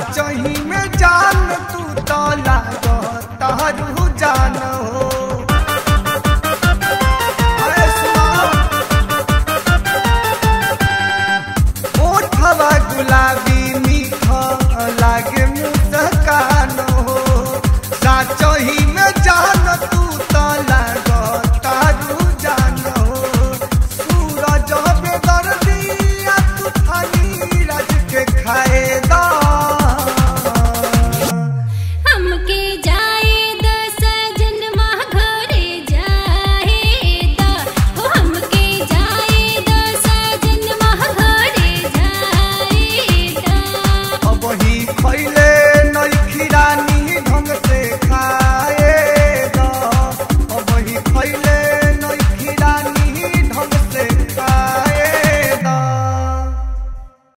चाह में जान तू।